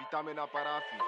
Witamy na parafii.